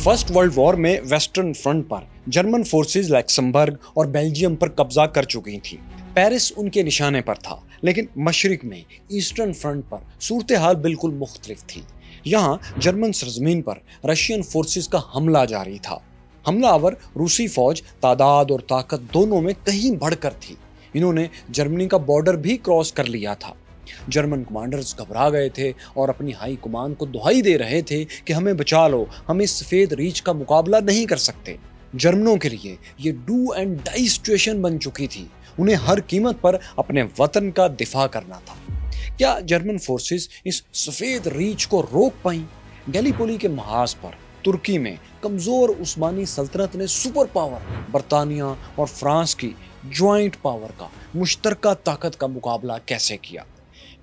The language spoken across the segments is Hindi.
फ़र्स्ट वर्ल्ड वॉर में वेस्टर्न फ्रंट पर जर्मन फोर्सेस लैक्समबर्ग और बेल्जियम पर कब्जा कर चुकी थी। पेरिस उनके निशाने पर था, लेकिन मशरक में ईस्टर्न फ्रंट पर सूरत हाल बिल्कुल मुख्तलिफ़ थी। यहाँ जर्मन सरजमीन पर रशियन फोर्सेस का हमला जारी था। हमलावर रूसी फौज, तादाद और ताकत दोनों में कहीं बढ़कर थी। इन्होंने जर्मनी का बॉर्डर भी क्रॉस कर लिया था। जर्मन कमांडर्स घबरा गए थे और अपनी हाई कमान को दुहाई दे रहे थे कि हमें बचा लो, हम इस सफ़ेद रीच का मुकाबला नहीं कर सकते। जर्मनों के लिए ये डू एंड डाई सिचुएशन बन चुकी थी। उन्हें हर कीमत पर अपने वतन का दिफा करना था। क्या जर्मन फोर्सेस इस सफ़ेद रीच को रोक पाई? गैलीपोली के महाज पर, तुर्की में कमज़ोर उस्मानी सल्तनत ने सुपर पावर बरतानिया और फ्रांस की ज्वाइंट पावर का मुश्तरका ताकत का मुकाबला कैसे किया?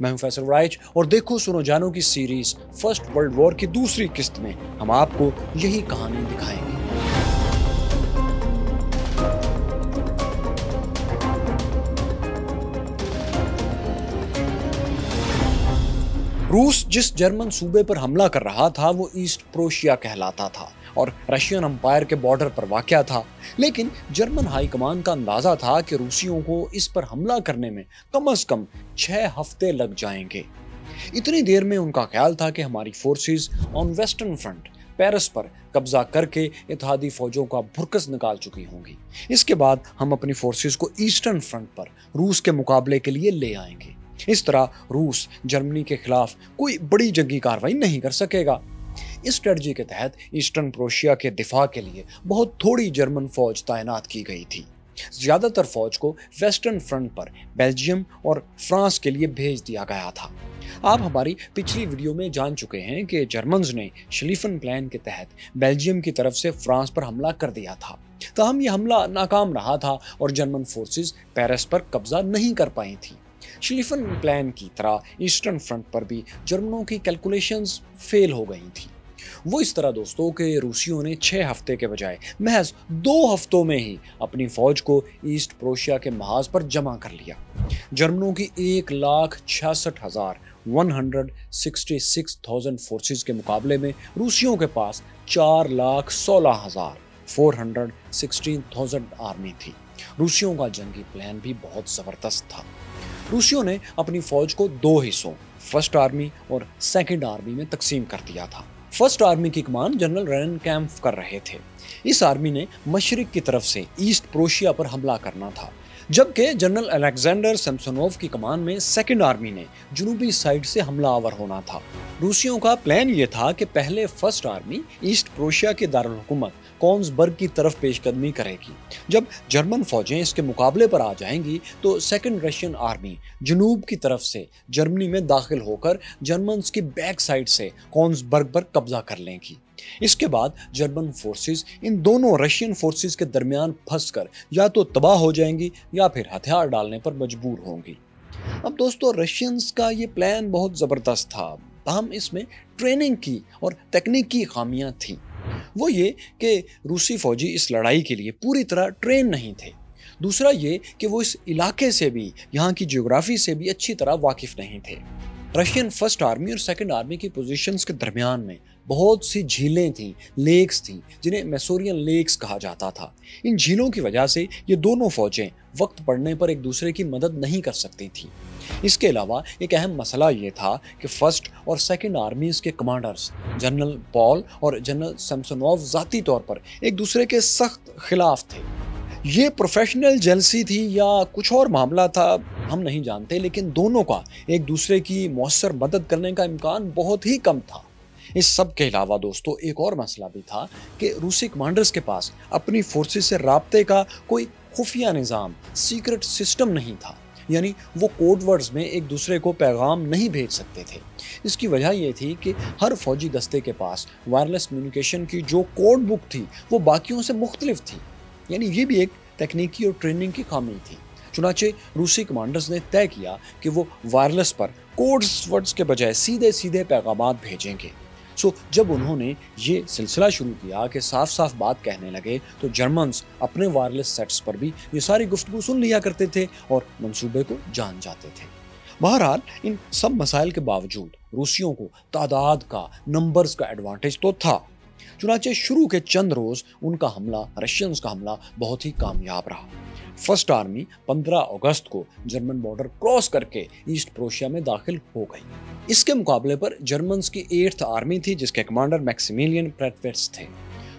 मैं हूँ फैसल राइज और देखो सुनो जानो की सीरीज़ फ़र्स्ट वर्ल्ड वॉर की दूसरी किस्त में हम आपको यही कहानी दिखाएँगे। रूस जिस जर्मन सूबे पर हमला कर रहा था, वो ईस्ट प्रोशिया कहलाता था। और रशियन अंपायर के बॉर्डर पर वाक़ था। लेकिन जर्मन हाईकमान का अंदाज़ा था कि रूसियों को इस पर हमला करने में कम अज़ कम छः हफ़्ते लग जाएँगे। इतनी देर में उनका ख्याल था कि हमारी forces on western front Paris पर कब्जा करके इतिहादी फौजों का भुरकस निकाल चुकी होंगी। इसके बाद हम अपनी फोर्सेस को ईस्टर्न फ्रंट पर, रूस के मुकाबले के लिए ले आएँगे। इस तरह रूस जर्मनी के खिलाफ कोई बड़ी जंगी कार्रवाई नहीं कर सकेगा। इस स्ट्रेटजी के तहत ईस्टर्न प्रोशिया के दिफा के लिए बहुत थोड़ी जर्मन फौज तैनात की गई थी। ज़्यादातर फौज को वेस्टर्न फ्रंट पर बेल्जियम और फ्रांस के लिए भेज दिया गया था। आप हमारी पिछली वीडियो में जान चुके हैं कि जर्मन्स ने शलीफन प्लान के तहत बेल्जियम की तरफ़ से फ्रांस पर हमला कर दिया था। तहम यह हमला नाकाम रहा था और जर्मन फोर्सेस पेरिस पर कब्जा नहीं कर पाई थी। शलीफन प्लान की तरह ईस्टर्न फ्रंट पर भी जर्मनों की कैलकुलेशंस फेल हो गई थी। वो इस तरह दोस्तों के रूसियों ने छः हफ़्ते के बजाय महज दो हफ्तों में ही अपनी फौज को ईस्ट प्रोशिया के महाज पर जमा कर लिया। जर्मनों की एक लाख छियासठ हज़ार one hundred sixty six thousand forces के मुकाबले में रूसियों के पास चार लाख सोलह हज़ार four hundred sixteen thousand army थी। रूसियों का जंगी प्लान भी बहुत ज़बरदस्त था। रूसियों ने अपनी फौज को दो हिस्सों, फ़र्स्ट आर्मी और सेकेंड आर्मी में तकसीम कर दिया था। फ़र्स्ट आर्मी की कमान जनरल रैन कैम्प कर रहे थे। इस आर्मी ने मशरक की तरफ़ से ईस्ट प्रोशिया पर हमला करना था, जबकि जनरल अलेक्जेंडर सेमसोनोव की कमान में सेकेंड आर्मी ने जुनूबी साइड से हमला आवर होना था। रूसियों का प्लान ये था कि पहले फ़र्स्ट आर्मी ईस्ट प्रोशिया के दारकूमत कॉन्सबर्ग की तरफ़ पेशकदमी करेगी। जब जर्मन फौजें इसके मुकाबले पर आ जाएँगी तो सेकेंड रशियन आर्मी जनूब की तरफ़ से जर्मनी में दाखिल होकर जर्मन की बैक साइड से कॉन्सबर्ग पर कब्जा कर लेंगी। इसके बाद जर्मन फोर्सेस इन दोनों रशियन फोर्सेस के दरमियान फंसकर या तो तबाह हो जाएँगी या फिर हथियार डालने पर मजबूर होंगी। अब दोस्तों रशियंस का ये प्लान बहुत ज़बरदस्त था। हम इसमें ट्रेनिंग की और तकनीकी खामियाँ थी। वो ये कि रूसी फौजी इस लड़ाई के लिए पूरी तरह ट्रेन नहीं थे। दूसरा ये कि वो इस इलाके से भी, यहाँ की जियोग्राफी से भी अच्छी तरह वाकिफ नहीं थे। रशियन फ़र्स्ट आर्मी और सेकेंड आर्मी की पोजिशन के दरमियान में बहुत सी झीलें थीं लेक्स थीं, जिन्हें मैसोरियन लेक्स कहा जाता था। इन झीलों की वजह से ये दोनों फौजें वक्त पड़ने पर एक दूसरे की मदद नहीं कर सकती थी। इसके अलावा एक अहम मसला ये था कि फ़र्स्ट और सेकंड आर्मीज के कमांडर्स जनरल पॉल और जनरल सैमसनोव ज़ाती तौर पर एक दूसरे के सख्त खिलाफ थे। ये प्रोफेशनल जेलसी थी या कुछ और मामला था, हम नहीं जानते, लेकिन दोनों का एक दूसरे की मौसर मदद करने का इम्कान बहुत ही कम था। इस सब के अलावा दोस्तों, एक और मसला भी था कि रूसी कमांडर्स के पास अपनी फोर्सेस से रबते का कोई खुफिया निज़ाम सीक्रेट सिस्टम नहीं था। यानी वो कोड वर्ड्स में एक दूसरे को पैगाम नहीं भेज सकते थे। इसकी वजह यह थी कि हर फौजी दस्ते के पास वायरलेस कम्युनिकेशन की जो कोड बुक थी, वो बाकियों से मुख्तलिफ़ थी। यानी ये भी एक तकनीकी और ट्रेनिंग की खामी थी। चुनाचे रूसी कमांडर्स ने तय किया कि वो वायरलेस पर कोड्स वर्ड्स के बजाय सीधे सीधे पैगाम भेजेंगे। सो जब उन्होंने ये सिलसिला शुरू किया कि साफ़ साफ़ बात कहने लगे तो जर्मन्स अपने वायरलेस सेट्स पर भी ये सारी गुफ्तु सुन लिया करते थे और मनसूबे को जान जाते थे। बहरहाल, इन सब मसाइल के बावजूद रूसियों को तादाद का नंबर्स का एडवांटेज तो था। चुनाचे शुरू के चंद रोज उनका हमला, रशियंस का हमला बहुत ही कामयाब रहा। फ़र्स्ट आर्मी 15 अगस्त को जर्मन बॉर्डर क्रॉस करके ईस्ट प्रोशिया में दाखिल हो गई। इसके मुकाबले पर जर्मन्स की एट्थ आर्मी थी, जिसके कमांडर मैक्सिमिलियन प्रेटवेट्स थे।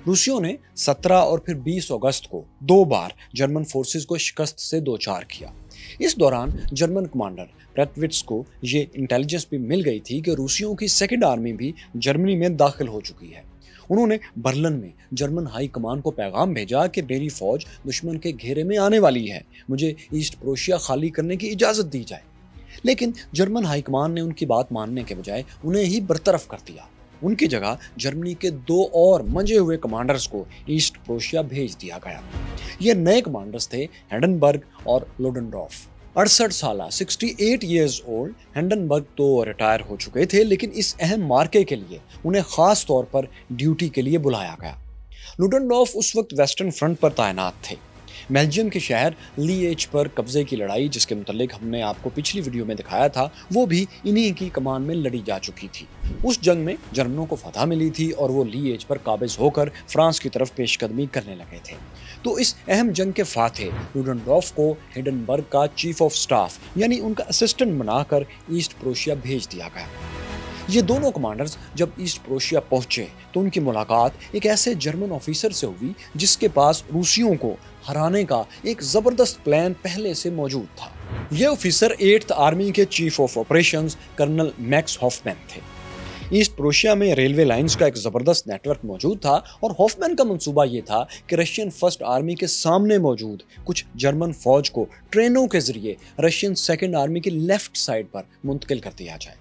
रूसियों ने 17 और फिर 20 अगस्त को दो बार जर्मन फोर्सेस को शिकस्त से दो चार किया। इस दौरान जर्मन कमांडर प्रेटविट्स को ये इंटेलिजेंस भी मिल गई थी कि रूसियों की सेकेंड आर्मी भी जर्मनी में दाखिल हो चुकी है। उन्होंने बर्लिन में जर्मन हाई कमान को पैगाम भेजा कि मेरी फौज दुश्मन के घेरे में आने वाली है। मुझे ईस्ट प्रोशिया खाली करने की इजाज़त दी जाए। लेकिन जर्मन हाईकमान ने उनकी बात मानने के बजाय उन्हें ही बरतरफ कर दिया। उनकी जगह जर्मनी के दो और मंजे हुए कमांडर्स को ईस्ट प्रोशिया भेज दिया गया। ये नए कमांडर्स थे हेडनबर्ग और लोडनडॉफ अड़सठ साल 68 ईयर्स ओल्ड हैंडनबर्ग तो रिटायर हो चुके थे, लेकिन इस अहम मार्के के लिए, उन्हें खास तौर पर ड्यूटी के लिए बुलाया गया। लुडनडॉफ उस वक्त वेस्टर्न फ्रंट पर तैनात थे। बेल्जियम के शहर ली एच पर कब्जे की लड़ाई, जिसके मतलब हमने आपको पिछली वीडियो में दिखाया था, वो भी इन्हीं की कमान में लड़ी जा चुकी थी। उस जंग में जर्मनों को फतह मिली थी और वो ली एच पर काबिज होकर फ्रांस की तरफ़ पेशकदमी करने लगे थे। तो इस अहम जंग के फाते लुडनडॉफ को हिडनबर्ग का चीफ ऑफ़ स्टाफ, यानी उनका असिस्टेंट बनाकर ईस्ट प्रोशिया भेज दिया गया। ये दोनों कमांडर्स जब ईस्ट प्रोशिया पहुँचे तो उनकी मुलाकात एक ऐसे जर्मन ऑफिसर से हुई, जिसके पास रूसियों को हराने का एक ज़बरदस्त प्लान पहले से मौजूद था। यह ऑफिसर एट्थ आर्मी के chief of operations, colonel Max Hoffmann थे। ईस्ट प्रोशिया में रेलवे लाइंस का एक ज़बरदस्त नेटवर्क मौजूद था और हॉफमैन का मंसूबा ये था कि रशियन फ़र्स्ट आर्मी के सामने मौजूद कुछ जर्मन फौज को ट्रेनों के ज़रिए रशियन सेकेंड आर्मी की लेफ़्ट साइड पर मुंतकिल कर दिया जाए।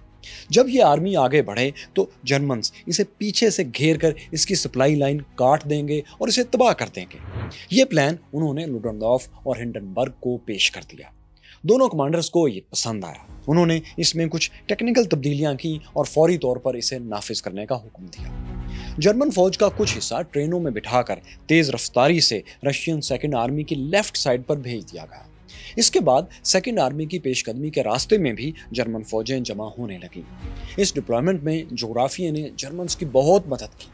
जब ये आर्मी आगे बढ़े तो जर्मन्स इसे पीछे से घेर कर इसकी सप्लाई लाइन काट देंगे और इसे तबाह कर देंगे। ये प्लान उन्होंने लुडनडॉफ और हिंडनबर्ग को पेश कर दिया। दोनों कमांडर्स को ये पसंद आया। उन्होंने इसमें कुछ टेक्निकल तब्दीलियाँ की और फौरी तौर पर इसे नाफिज करने का हुक्म दिया। जर्मन फौज का कुछ हिस्सा ट्रेनों में बिठाकर तेज रफ्तारी से रशियन सेकेंड आर्मी की लेफ़्ट साइड पर भेज दिया गया। इसके बाद सेकेंड आर्मी की पेशकदमी के रास्ते में भी जर्मन फौजें जमा होने लगी। इस डिप्लॉयमेंट में जोग्राफिया ने जर्मन की बहुत मदद की।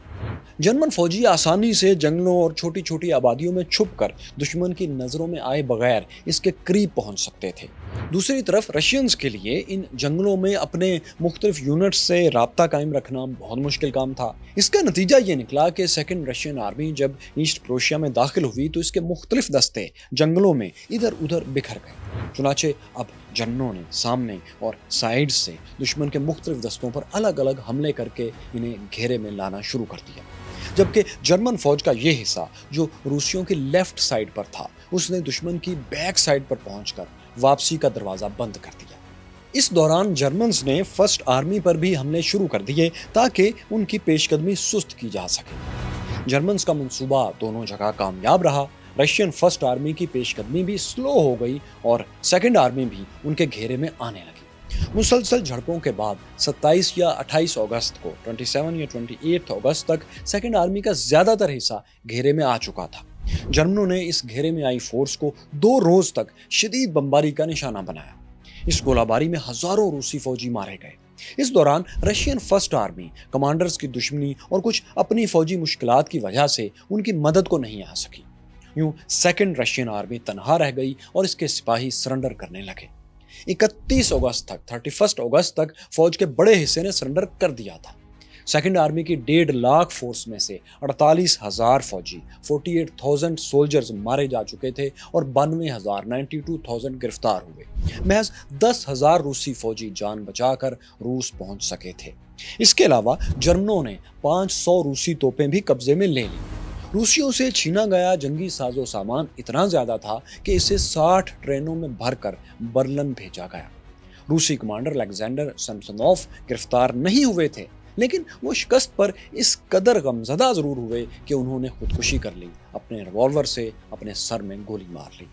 जर्मन फौजी आसानी से जंगलों और छोटी छोटी आबादियों में छुप कर दुश्मन की नज़रों में आए बगैर इसके करीब पहुँच सकते थे। दूसरी तरफ़, रशियंस के लिए इन जंगलों में अपने मुख्तलिफ़ यूनिट्स से रबता कायम रखना बहुत मुश्किल काम था। इसका नतीजा ये निकला कि सेकेंड रशियन आर्मी जब ईस्ट क्रोशिया में दाखिल हुई तो इसके मुख्तलिफ़ दस्ते जंगलों में इधर उधर बिखर गए। चुनाचे अब जन्नों ने, सामने और साइड से दुश्मन के मुख्तलिफ़ दस्तों पर अलग अलग हमले करके इन्हें घेरे में लाना शुरू कर दिया। जबकि जर्मन फौज का ये हिस्सा, जो रूसियों की लेफ़्ट साइड पर था, उसने दुश्मन की बैक साइड पर पहुंचकर वापसी का दरवाज़ा बंद कर दिया। इस दौरान जर्मन्स ने फ़र्स्ट आर्मी पर भी हमले शुरू कर दिए, ताकि उनकी पेशकदमी सुस्त की जा सके। जर्मन्स का मंसूबा दोनों जगह कामयाब रहा रशियन फ़र्स्ट आर्मी की पेशकदमी भी स्लो हो गई और सेकेंड आर्मी भी उनके घेरे में आने लगी। मुसलसल झड़पों के बाद 27 या 28 अगस्त को 27 या 28 अगस्त तक सेकेंड आर्मी का ज़्यादातर हिस्सा घेरे में आ चुका था। जर्मनों ने इस घेरे में आई फोर्स को दो रोज तक शदीद बमबारी का निशाना बनाया। इस गोलाबारी में हज़ारों रूसी फौजी मारे गए। इस दौरान रशियन फ़र्स्ट आर्मी, कमांडर्स की दुश्मनी और कुछ अपनी फौजी मुश्किल की वजह से उनकी मदद को नहीं आ सकी। यूँ सेकेंड रशियन आर्मी तनहा रह गई और इसके सिपाही सरेंडर करने लगे। 31 अगस्त तक 31 अगस्त तक फौज के बड़े हिस्से ने सरेंडर कर दिया था। सेकेंड आर्मी की डेढ़ लाख फोर्स में से अड़तालीस हज़ार फौजी 48,000 सोल्जर्स मारे जा चुके थे और बानवे हज़ार नाइन्टी गिरफ़्तार हुए। महज दस हज़ार रूसी फौजी जान बचाकर रूस पहुँच सके थे। इसके अलावा जर्मनों ने 500 रूसी तोपें भी कब्जे में ले ली। रूसियों से छीना गया जंगी साजो सामान इतना ज़्यादा था कि इसे 60 ट्रेनों में भरकर बर्लन भेजा गया। रूसी कमांडर अलेक्जेंडर सैमसनोफ गिरफ़्तार नहीं हुए थे, लेकिन वो शिकस्त पर इस कदर गमजदा ज़रूर हुए कि उन्होंने खुदकुशी कर ली, अपने रिवॉल्वर से अपने सर में गोली मार ली।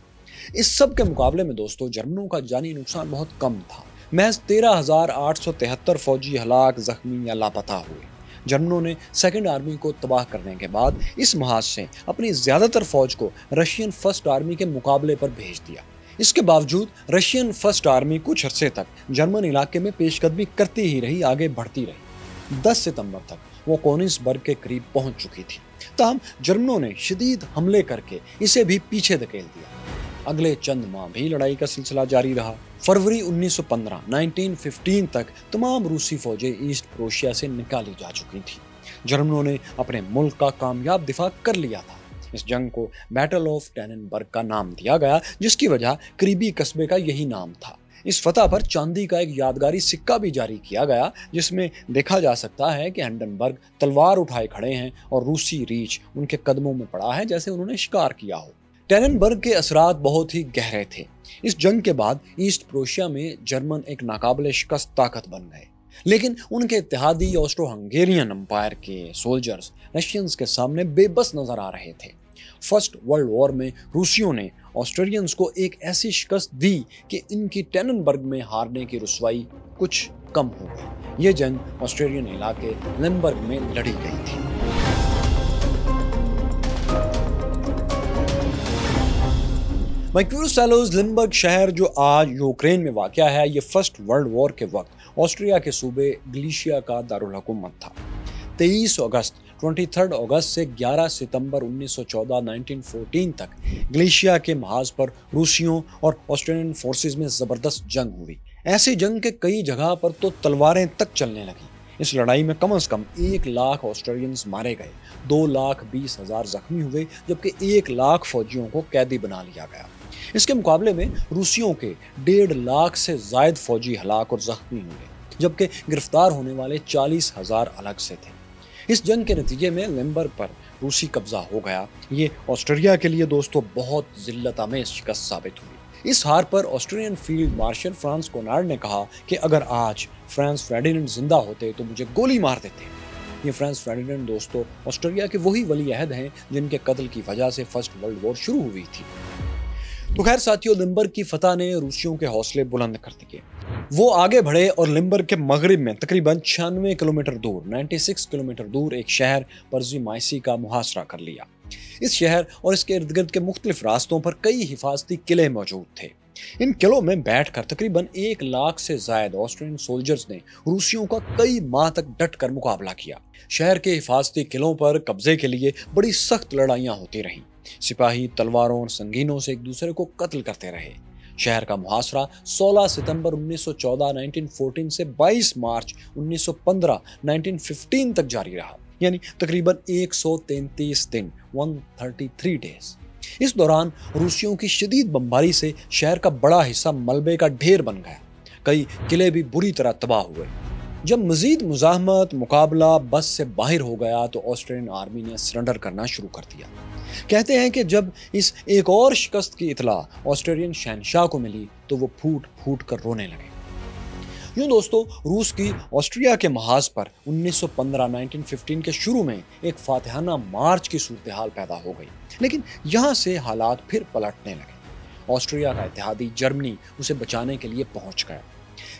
इस सब के मुकाबले में दोस्तों, जर्मनों का जानी नुकसान बहुत कम था। महज तेरह हज़ार आठ सौ तिहत्तर फौजी हलाक जख्मी या लापता हुए। जर्मनों ने सेकेंड आर्मी को तबाह करने के बाद इस महाज से अपनी ज़्यादातर फौज को रशियन फ़र्स्ट आर्मी के मुकाबले पर भेज दिया। इसके बावजूद रशियन फ़र्स्ट आर्मी कुछ अरसे तक जर्मन इलाके में पेशकदमी करती ही रही, आगे बढ़ती रही। 10 सितंबर तक वो कोनिसबर्ग के करीब पहुँच चुकी थी। तहम जर्मनों ने शदीद हमले करके इसे भी पीछे धकेल दिया। अगले चंद माह भी लड़ाई का सिलसिला जारी रहा। फरवरी 1915 1915 तक तमाम रूसी फौजें ईस्ट क्रोशिया से निकाली जा चुकी थी। जर्मनों ने अपने मुल्क का कामयाब दिफा कर लिया था। इस जंग को बैटल ऑफ़ टेननबर्ग का नाम दिया गया, जिसकी वजह करीबी कस्बे का यही नाम था। इस फतह पर चांदी का एक यादगारी सिक्का भी जारी किया गया, जिसमें देखा जा सकता है कि हंडनबर्ग तलवार उठाए खड़े हैं और रूसी रीच उनके कदमों में पड़ा है, जैसे उन्होंने शिकार किया हो। टेननबर्ग के असरात बहुत ही गहरे थे। इस जंग के बाद ईस्ट प्रोशिया में जर्मन एक नाकाबले शिकस्त ताकत बन गए। लेकिन उनके इतिहादी ऑस्ट्रो हंगेरियन अम्पायर के सोल्जर्स रशियंस के सामने बेबस नज़र आ रहे थे। फ़र्स्ट वर्ल्ड वॉर में रूसियों ने ऑस्ट्रेलियंस को एक ऐसी शिकस्त दी कि इनकी टेननबर्ग में हारने की रसवाई कुछ कम हो गई। ये जंग ऑस्ट्रेलियन इलाके लेम्बर्ग में लड़ी गई थी। मैक्यूरसैलोज लिम्बर्ग शहर, जो आज यूक्रेन में वाक़ है, ये फ़र्स्ट वर्ल्ड वॉर के वक्त ऑस्ट्रिया के सूबे ग्लीशिया का दारकूमत था। 23 अगस्त 23 अगस्त से 11 सितंबर 1914 1914 तक, ग्लेशिया के महाज पर रूसियों और ऑस्ट्रेलियन फोर्सेस में ज़बरदस्त जंग हुई। ऐसी जंग के कई जगह पर तो तलवारें तक चलने लगी। इस लड़ाई में कम से कम एक लाख ऑस्ट्रेलियंस मारे गए। दो लाख बीस हज़ार जख्मी हुए, जबकि एक लाख फौजियों को कैदी बना लिया गया। इसके मुकाबले में रूसियों के डेढ़ लाख से जायद फौजी हलाक और जख्मी हुए, जबकि गिरफ़्तार होने वाले चालीस हज़ार अलग से थे। इस जंग के नतीजे में लेम्बर पर रूसी कब्जा हो गया। ये ऑस्ट्रेलिया के लिए दोस्तों बहुत जिल्लत में शिकस्त साबित हुई। इस हार पर Australian field marshal Franz Conrad ने कहा कि अगर आज फ्रांस फेडिनेंट ज़िंदा होते तो मुझे गोली मार देते। ये फ्रांस फेडिनेंट दोस्तों ऑस्ट्रेलिया के वही वली अहद हैं जिनके कत्ल की वजह से फ़र्स्ट वर्ल्ड वॉर शुरू हुई थी। तो खैर साथियों लिम्बर की फतह ने रूसियों के हौसले बुलंद कर दिए। वो आगे बढ़े और लिम्बर के मगरब में तकरीबन छियानवे किलोमीटर दूर 96 किलोमीटर दूर एक शहर परजी माइसी का मुहासरा कर लिया। इस शहर और इसके इर्द गिर्द के मुख्तलिफ़ रास्तों पर कई हिफाजती किले मौजूद थे। इन किलों में बैठकर तकरीबन एक लाख से जायद ऑस्ट्रेलियन सोल्जर्स ने रूसियों का कई माह तक डट कर मुकाबला किया। शहर के हिफाजती किलों पर कब्जे के लिए बड़ी सख्त लड़ाइयाँ होती रहीं। सिपाही तलवारों और संगीनों से एक दूसरे को कत्ल करते रहे। शहर का मुहासरा 16 सितंबर 1914 1914 से 22 मार्च 1915 1915 तक जारी रहा। यानी तकरीबन 133 दिन 133 डेज़ इस दौरान रूसियों की शदीद बमबारी से शहर का बड़ा हिस्सा मलबे का ढेर बन गया। कई किले भी बुरी तरह तबाह हुए। जब मजीद मुजाहमत, मुकाबला बस से बाहर हो गया तो ऑस्ट्रेलियन आर्मी ने सरेंडर करना शुरू कर दिया। कहते हैं कि जब इस एक और शिकस्त की इतला ऑस्ट्रेलियन शहनशाह को मिली तो वो फूट फूट कर रोने लगे। यूँ दोस्तों, रूस की ऑस्ट्रिया के महाज पर 1915-1915 के शुरू में एक फातहाना मार्च की सूरत हाल पैदा हो गई। लेकिन यहाँ से हालात फिर पलटने लगे। ऑस्ट्रिया का इतिहादी जर्मनी उसे बचाने के लिए पहुँच गया।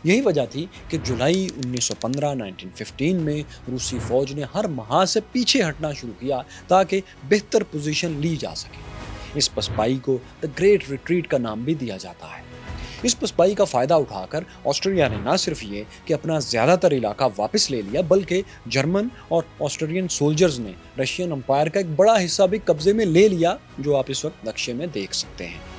यही वजह थी कि जुलाई 1915-1915 में रूसी फौज ने हर माह से पीछे हटना शुरू किया ताकि बेहतर पोजीशन ली जा सके। इस पसपाई को द ग्रेट रिट्रीट का नाम भी दिया जाता है। इस पसपाई का फ़ायदा उठाकर ऑस्ट्रेलिया ने ना सिर्फ़ ये कि अपना ज़्यादातर इलाका वापस ले लिया, बल्कि जर्मन और ऑस्ट्रेलियन सोल्जर्स ने रशियन अंपायर का एक बड़ा हिस्सा भी कब्जे में ले लिया, जो आप इस वक्त नक्शे में देख सकते हैं।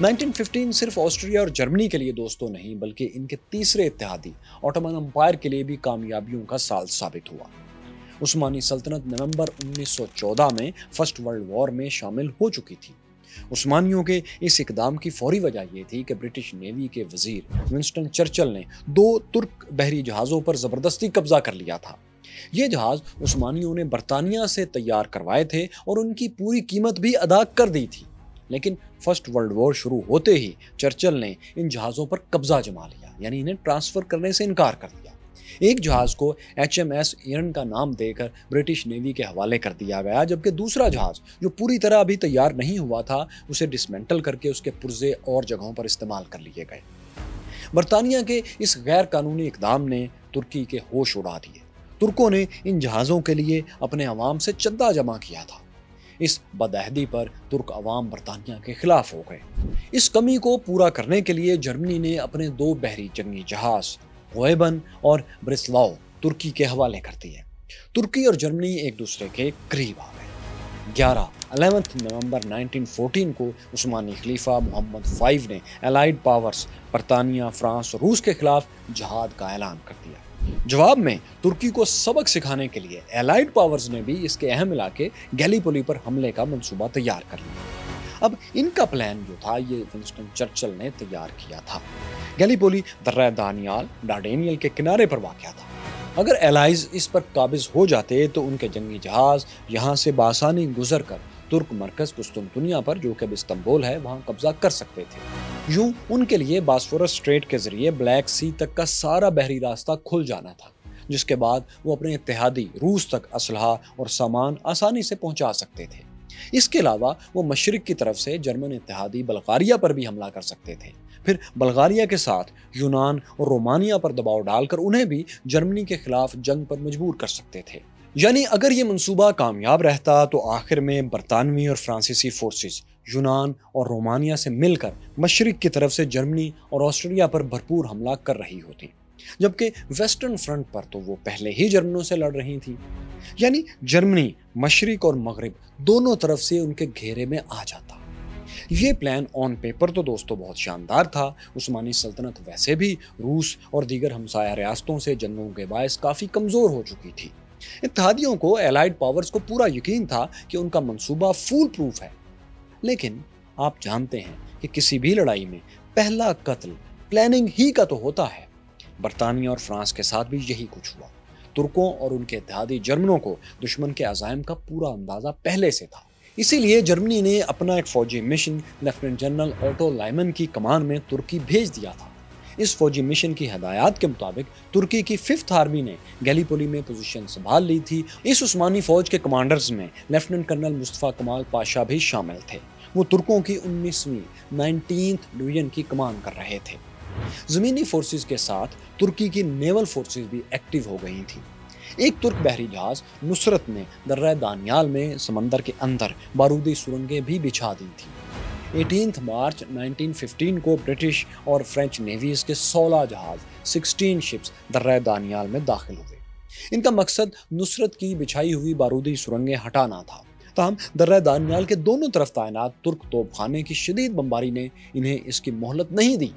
1915 सिर्फ़ ऑस्ट्रिया और जर्मनी के लिए दोस्तों नहीं, बल्कि इनके तीसरे इत्तेहादी ऑटोमन अंपायर के लिए भी कामयाबियों का साल साबित हुआ। उस्मानी सल्तनत नवंबर 1914 में फ़र्स्ट वर्ल्ड वॉर में शामिल हो चुकी थी। उस्मानियों के इस इकदाम की फौरी वजह यह थी कि ब्रिटिश नेवी के वज़ीर विंस्टन चर्चल ने दो तुर्क बहरी जहाज़ों पर ज़बरदस्ती कब्जा कर लिया था। ये जहाज़ उस्मानियों ने बरतानिया से तैयार करवाए थे और उनकी पूरी कीमत भी अदा कर दी थी। लेकिन फ़र्स्ट वर्ल्ड वॉर शुरू होते ही चर्चल ने इन जहाज़ों पर कब्जा जमा लिया, यानी इन्हें ट्रांसफ़र करने से इनकार कर दिया। एक जहाज़ को एच एम एस ईरन का नाम देकर ब्रिटिश नेवी के हवाले कर दिया गया, जबकि दूसरा जहाज़, जो पूरी तरह अभी तैयार नहीं हुआ था, उसे डिसमेंटल करके उसके पुर्जे और जगहों पर इस्तेमाल कर लिए गए। बरतानिया के इस गैर कानूनी इकदाम ने तुर्की के होश उड़ा दिए। तुर्कों ने इन जहाज़ों के लिए अपने अवाम से चंदा जमा किया था। इस बदहदी पर तुर्क अवाम बरतानिया के खिलाफ हो गए। इस कमी को पूरा करने के लिए जर्मनी ने अपने दो बहरी जंगी जहाज़ गोएबन और ब्रिस्लाओ तुर्की के हवाले कर दिए। तुर्की और जर्मनी एक दूसरे के करीब आ गए। ग्यारह अलेवंथ नवंबर 1914 को उस्मानी खलीफा मोहम्मद फाइव ने एलाइड पावर्स बरतानिया, फ्रांस और रूस के खिलाफ जहाद का ऐलान कर दिया। जवाब में, तुर्की को सबक सिखाने के लिए एलाइड पावर्स ने भी इसके अहम इलाके गैलीपोली पर हमले का मंसूबा तैयार कर लिया। अब इनका प्लान जो था, ये विंस्टन चर्चिल ने तैयार किया था। गैलीपोली दर्रा दानियाल डार्डेनियल के किनारे पर वाक़ था। अगर एलाइज इस पर काबिज हो जाते तो उनके जंगी जहाज़ यहाँ से बासानी गुजर कर तुर्क मरकज कुस्तुनतुनिया पर, जो कि अब इस्तंबुल है, वहाँ कब्जा कर सकते थे। यूँ, उनके लिए बास्फोरस स्ट्रेट के ज़रिए ब्लैक सी तक का सारा बहरी रास्ता खुल जाना था, जिसके बाद वो अपने इतिहादी रूस तक असलहा और सामान आसानी से पहुँचा सकते थे। इसके अलावा वो मशरक की तरफ़ से जर्मन इतिहादी बल्गारिया पर भी हमला कर सकते थे। फिर बल्गारिया के साथ यूनान और रोमानिया पर दबाव डालकर उन्हें भी जर्मनी के खिलाफ जंग पर मजबूर कर सकते थे। यानी अगर ये मंसूबा कामयाब रहता तो आखिर में बरतानवी और फ्रांसीसी फोर्सेस यूनान और रोमानिया से मिलकर मशरक की तरफ़ से जर्मनी और ऑस्ट्रेलिया पर भरपूर हमला कर रही होती। जबकि वेस्टर्न फ्रंट पर तो वो पहले ही जर्मनों से लड़ रही थी। यानी जर्मनी, मशरक और मगरब दोनों तरफ़ से उनके घेरे में आ जाता। ये प्लान ऑन पेपर तो दोस्तों बहुत शानदार था। उस्मानी सल्तनत वैसे भी रूस और दीगर हमसाया रियासतों से जंगों के बायस काफ़ी कमज़ोर हो चुकी थी। इत्यादियों को एलाइड पावर्स को पूरा यकीन था कि उनका मंसूबा फूल प्रूफ है। लेकिन आप जानते हैं कि किसी भी लड़ाई में पहला कत्ल प्लानिंग ही का तो होता है। बरतानिया और फ्रांस के साथ भी यही कुछ हुआ। तुर्कों और उनके इत्यादि जर्मनों को दुश्मन के अजायम का पूरा अंदाज़ा पहले से था। इसीलिए जर्मनी ने अपना एक फौजी mission lieutenant general Otto Liman की कमान में तुर्की भेज दिया था। इस फौजी मिशन की हदायत के मुताबिक तुर्की की फिफ्थ आर्मी ने गैलीपोली में पोजीशन संभाल ली थी। इस उस्मानी फौज के कमांडर्स में लेफ्टिनेंट कर्नल मुस्तफ़ा कमाल पाशा भी शामिल थे। वो तुर्कों की उन्नीसवीं नाइनटीन डिवीज़न की कमान कर रहे थे। जमीनी फोर्सेस के साथ तुर्की की नेवल फोर्सेस भी एक्टिव हो गई थी। एक तुर्क बहरी जहाज़ नुसरत ने दर्रा दानियाल में समंदर के अंदर बारूदी सुरंगें भी बिछा दी थी। 18 मार्च 1915 को ब्रिटिश और फ्रेंच नेवीज के 16 जहाज़ 16 शिप्स दर्रा दानियाल में दाखिल हुए। इनका मकसद नुसरत की बिछाई हुई बारूदी सुरंगें हटाना था। तहम दर्रा दानियाल के दोनों तरफ़ तैनात तुर्क तोपखाने की शदीद बमबारी ने इन्हें इसकी मोहलत नहीं दी।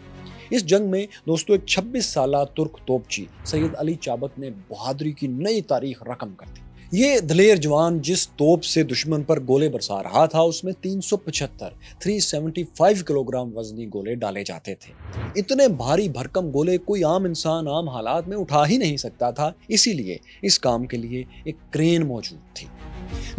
इस जंग में दोस्तों एक 26 साल तुर्क तोपची सैयद अली चाबक ने बहादुरी की नई तारीख रकम कर दी। ये दलेर जवान जिस तोप से दुश्मन पर गोले बरसा रहा था, उसमें 375 375 किलोग्राम वजनी गोले डाले जाते थे। इतने भारी भरकम गोले कोई आम इंसान, आम हालात में उठा ही नहीं सकता था, इसीलिए इस काम के लिए एक क्रेन मौजूद थी।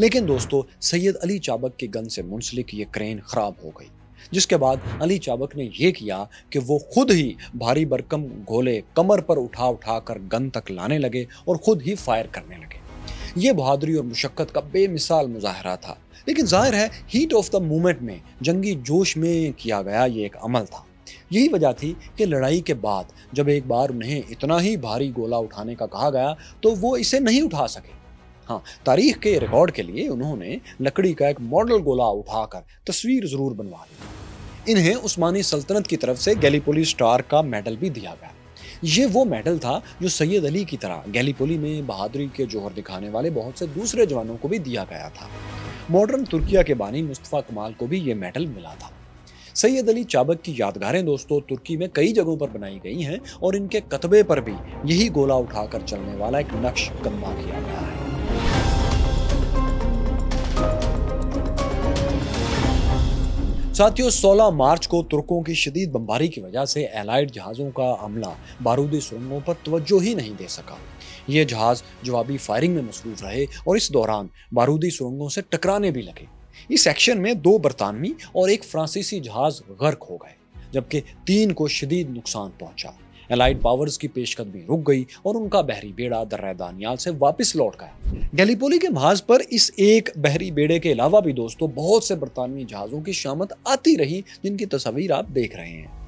लेकिन दोस्तों, सैयद अली चाबक की गन से मुंसलिक ये क्रेन खराब हो गई, जिसके बाद अली चाबक ने यह किया कि वो खुद ही भारी भरकम गोले कमर पर उठा उठा कर गन तक लाने लगे और खुद ही फायर करने लगे। ये बहादुरी और मुशक्क़त का बेमिसाल मुजाहरा था। लेकिन ज़ाहिर है हीट ऑफ़ द मोमेंट में, जंगी जोश में किया गया ये एक अमल था। यही वजह थी कि लड़ाई के बाद, जब एक बार उन्हें इतना ही भारी गोला उठाने का कहा गया तो वो इसे नहीं उठा सके। हाँ तारीख के रिकॉर्ड के लिए उन्होंने लकड़ी का एक मॉडल गोला उठाकर तस्वीर ज़रूर बनवा ली। इन्हें उस्मानी सल्तनत की तरफ़ से गैलीपोली स्टार का मेडल भी दिया गया। ये वो मेडल था जो सैयद अली की तरह गैलीपोली में बहादुरी के जोहर दिखाने वाले बहुत से दूसरे जवानों को भी दिया गया था। मॉडर्न तुर्किया के बानी मुस्तफ़ा कमाल को भी ये मेडल मिला था। सैयद अली चाबक की यादगारें दोस्तों तुर्की में कई जगहों पर बनाई गई हैं और इनके कतबे पर भी यही गोला उठाकर चलने वाला एक नक्श कम्मा किया गया है। साथियों 16 मार्च को तुर्कों की शदीद बमबारी की वजह से एलाइड जहाज़ों का हमला बारूदी सुरंगों पर तवज्जो ही नहीं दे सका। ये जहाज़ जवाबी फायरिंग में मसरूफ रहे और इस दौरान बारूदी सुरंगों से टकराने भी लगे। इस एक्शन में दो बरतानवी और एक फ्रांसीसी जहाज़ गर्क हो गए, जबकि तीन को शदीद नुकसान पहुँचा। एलाइड पावर्स की पेशकदमी रुक गई और उनका बहरी बेड़ा दर्रा दानियाल से वापस लौट गया। गैलीपोली के महाज पर इस एक बहरी बेड़े के अलावा भी दोस्तों, बहुत से बरतानवी जहाज़ों की शामत आती रही, जिनकी तस्वीर आप देख रहे हैं।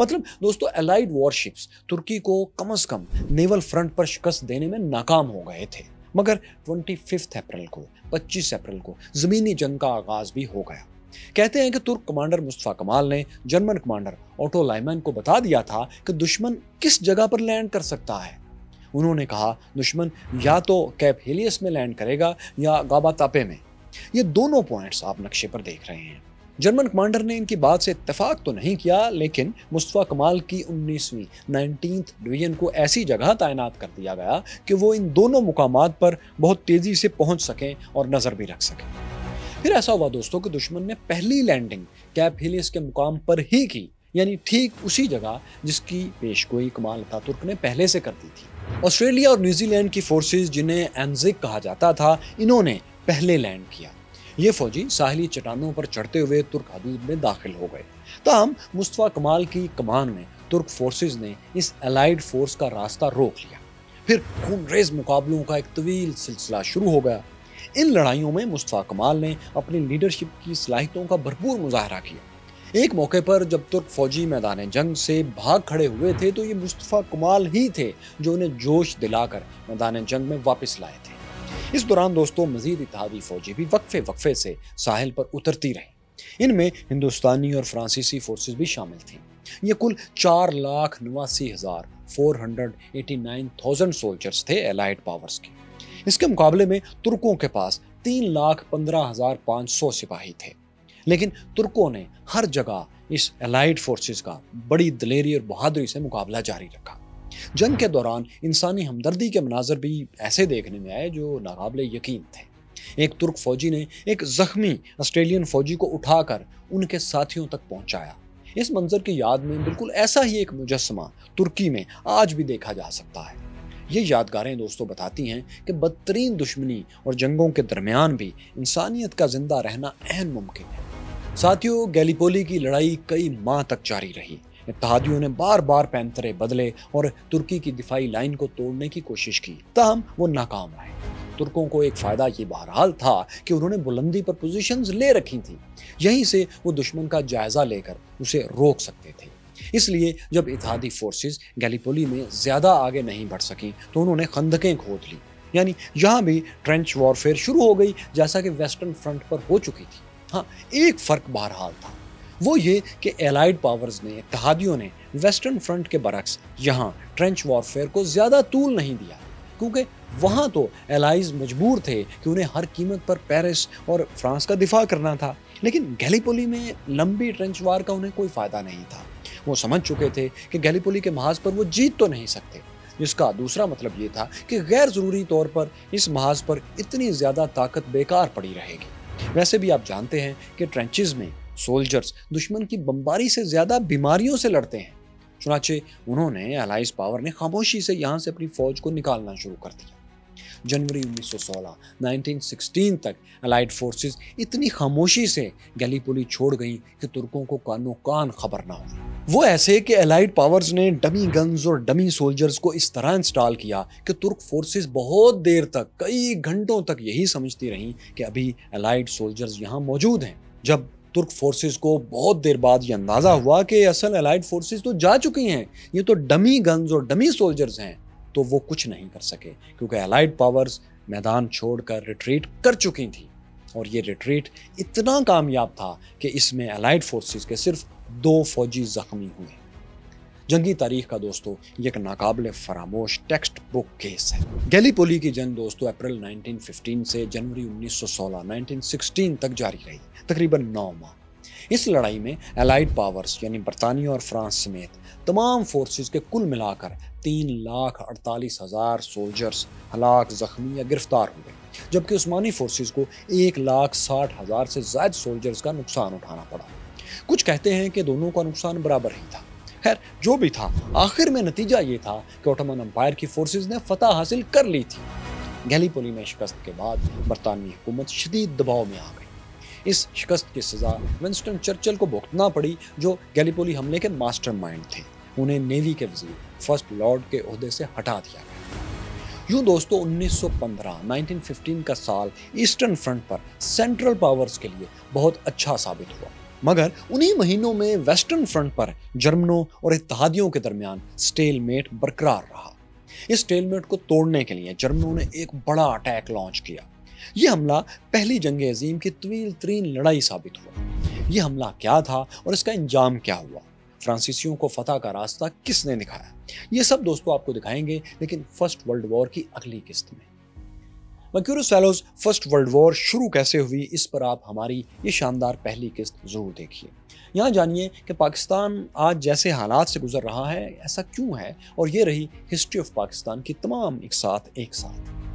मतलब दोस्तों एलाइड वॉरशिप्स तुर्की को कम अज कम नेवल फ्रंट पर शिकस्त देने में नाकाम हो गए थे, मगर ट्वेंटी अप्रैल को 25 अप्रैल को जमीनी जंग का आगाज़ भी हो गया। कहते हैं कि तुर्क कमांडर मुस्तफ़ा कमाल ने जर्मन कमांडर ऑटो लाइमैन को बता दिया था कि दुश्मन किस जगह पर लैंड कर सकता है। उन्होंने कहा, दुश्मन या तो कैप हेलियस में लैंड करेगा या गाबा तापे में। ये दोनों पॉइंट्स आप नक्शे पर देख रहे हैं। जर्मन कमांडर ने इनकी बात से इतफाक तो नहीं किया, लेकिन मुस्तफ़ा कमाल की 19वीं नाइनटीन डिवीज़न को ऐसी जगह तैनात कर दिया गया कि वो इन दोनों मुकाम पर बहुत तेज़ी से पहुँच सकें और नज़र भी रख सकें। फिर ऐसा हुआ दोस्तों कि दुश्मन ने पहली लैंडिंग कैप हिलियस के मुकाम पर ही की, यानी ठीक उसी जगह जिसकी पेशगोई कमाल तुर्क ने पहले से कर दी थी। ऑस्ट्रेलिया और न्यूजीलैंड की फोर्सेस जिन्हें एनजिक कहा जाता था, इन्होंने पहले लैंड किया। ये फौजी साहली चट्टानों पर चढ़ते हुए तुर्क हदूद में दाखिल हो गए। तहम मुस्तफ़ा कमाल की कमान में तुर्क फोर्सेज ने इस अलाइड फोर्स का रास्ता रोक लिया। फिर खूनरेज मुकाबलों का एक तवील सिलसिला शुरू हो गया। इन लड़ाइयों में मुस्तफ़ा कमाल ने अपनी लीडरशिप की सलाहितों का भरपूर मुजाहरा किया। एक मौके पर जब तुर्क फौजी मैदान जंग से भाग खड़े हुए थे तो ये मुस्तफ़ा कमाल ही थे जो उन्हें जोश दिलाकर मैदान जंग में वापस लाए थे। इस दौरान दोस्तों, मजीद इतिहादी फौजी भी वक्फे वक्फे से साहिल पर उतरती रही। इनमें हिंदुस्तानी और फ्रांसीसी फोर्सेस भी शामिल थी। ये कुल चार लाख नवासी हज़ार four hundred eighty nine thousand soldiers थे एलाइड पावर्स के। इसके मुकाबले में तुर्कों के पास तीन लाख पंद्रह हज़ार पाँच सौ सिपाही थे। लेकिन तुर्कों ने हर जगह इस एलाइड फोर्सेस का बड़ी दलेरी और बहादुरी से मुकाबला जारी रखा। जंग के दौरान इंसानी हमदर्दी के मनाजर भी ऐसे देखने में आए जो नाकाबले यकीन थे। एक तुर्क फौजी ने एक जख्मी ऑस्ट्रेलियन फौजी को उठाकर उनके साथियों तक पहुँचाया। इस मंजर की याद में बिल्कुल ऐसा ही एक मुजस्मा तुर्की में आज भी देखा जा सकता है। ये यादगारें दोस्तों बताती हैं कि बदतरीन दुश्मनी और जंगों के दरमियान भी इंसानियत का ज़िंदा रहना अहम मुमकिन है। साथियों, गैलीपोली की लड़ाई कई माह तक जारी रही। इतिहादियों ने बार बार पैंतरे बदले और तुर्की की दिफाई लाइन को तोड़ने की कोशिश की। तहम वो नाकाम रहे। तुर्कों को एक फ़ायदा ये बहरहाल था कि उन्होंने बुलंदी पर पोजीशंस ले रखी थी। यहीं से वो दुश्मन का जायजा लेकर उसे रोक सकते थे। इसलिए जब इतिहादी फोर्सेस गैलीपोली में ज़्यादा आगे नहीं बढ़ सकें तो उन्होंने खंदकें खोद ली। यानी यहाँ भी ट्रेंच वॉरफेयर शुरू हो गई, जैसा कि वेस्टर्न फ्रंट पर हो चुकी थी। हाँ एक फ़र्क बहरहाल था। वो ये कि एलाइड पावर्स ने इतिहादियों ने वेस्टर्न फ्रंट के बरक्स यहाँ ट्रेंच वॉरफेयर को ज़्यादा तूल नहीं दिया। क्योंकि वहाँ तो एलाइज मजबूर थे कि उन्हें हर कीमत पर पेरिस और फ्रांस का दिफा करना था। लेकिन गैलीपोली में लंबी ट्रेंच वार का उन्हें कोई फ़ायदा नहीं था। वो समझ चुके थे कि गैलीपोली के महाज पर वो जीत तो नहीं सकते। जिसका दूसरा मतलब ये था कि गैर ज़रूरी तौर पर इस महाज पर इतनी ज़्यादा ताकत बेकार पड़ी रहेगी। वैसे भी आप जानते हैं कि ट्रेंचेज में सोल्जर्स दुश्मन की बमबारी से ज़्यादा बीमारियों से लड़ते हैं। चुनाचे उन्होंने अलाइज पावर ने खामोशी से यहाँ से अपनी फौज को निकालना शुरू कर दिया। जनवरी 1916 1916 तक अलाइड फोर्सेस इतनी खामोशी से गैलीपोली छोड़ गई कि तुर्कों को कानो कान खबर ना हो। वो ऐसे कि एलाइड पावर्स ने डमी गन्स और डमी सोल्जर्स को इस तरह इंस्टॉल किया कि तुर्क फोर्सेस बहुत देर तक, कई घंटों तक यही समझती रहीं कि अभी एलाइड सोल्जर्स यहाँ मौजूद हैं। जब तुर्क फोर्सेस को बहुत देर बाद ये अंदाज़ा हुआ कि असल एलाइड फोर्सेस तो जा चुकी हैं, ये तो डमी गन्स और डमी सोल्जर्स हैं तो वो कुछ नहीं कर सके, क्योंकि एलाइड पावर्स मैदान छोड़कर रिट्रीट कर चुकी थी। और ये रिट्रीट इतना कामयाब था कि इसमें अलाइड फोर्सेस के सिर्फ़ दो फौजी जख्मी हुए। जंगी तारीख का दोस्तों एक नाकाबले फरामोश टेक्स्ट बुक केस है। गैलीपोली की जंग दोस्तों, अप्रैल 1915 से जनवरी 1916 1916 तक जारी रही, तकरीबन नौ माह। इस लड़ाई में अलाइड पावर्स यानी बरतानिया और फ्रांस समेत तमाम फोर्सेस के कुल मिलाकर तीन लाख अड़तालीस हज़ार सोल्जर्स हलाक, जख्मी या गिरफ़्तार हुए, जबकि उस्मानी फोर्सेस को एक लाख साठ हज़ार से ज़्यादा सोल्जर्स का नुकसान उठाना पड़ा। कुछ कहते हैं कि दोनों का नुकसान बराबर ही था। खैर, जो भी था, आखिर में नतीजा ये था कि ओटोमन अम्पायर की फोर्सेस ने फतह हासिल कर ली थी। गैलीपोली में शिकस्त के बाद बरतानवी हुकूमत शदीद दबाव में आ गई। इस शिकस्त की सजा विंस्टन चर्चिल को भुगतना पड़ी, जो गैलीपोली हमले के मास्टरमाइंड थे। उन्हें नेवी के वज़ीर फ़र्स्ट लॉर्ड के अहदे से हटा दिया गया। यूँ दोस्तों 1915 1915 का साल ईस्टर्न फ्रंट पर सेंट्रल पावर्स के लिए बहुत अच्छा साबित हुआ। मगर उन्हीं महीनों में वेस्टर्न फ्रंट पर जर्मनों और इतिहादियों के दरमियान स्टेलमेट बरकरार रहा। इस स्टेलमेट को तोड़ने के लिए जर्मनों ने एक बड़ा अटैक लॉन्च किया। यह हमला पहली जंग अजीम की तवील तरीन लड़ाई साबित हुआ। यह हमला क्या था और इसका इंजाम क्या हुआ? फ्रांसीसियों को फतह का रास्ता किसने दिखाया? ये सब दोस्तों आपको दिखाएँगे, लेकिन फ़र्स्ट वर्ल्ड वॉर की अगली किस्त में। मक्यूरस सैलोज, फ़र्स्ट वर्ल्ड वॉर शुरू कैसे हुई, इस पर आप हमारी ये शानदार पहली किस्त ज़रूर देखिए। यहाँ जानिए कि पाकिस्तान आज जैसे हालात से गुजर रहा है, ऐसा क्यों है? और ये रही हिस्ट्री ऑफ़ पाकिस्तान की तमाम एक साथ एक साथ।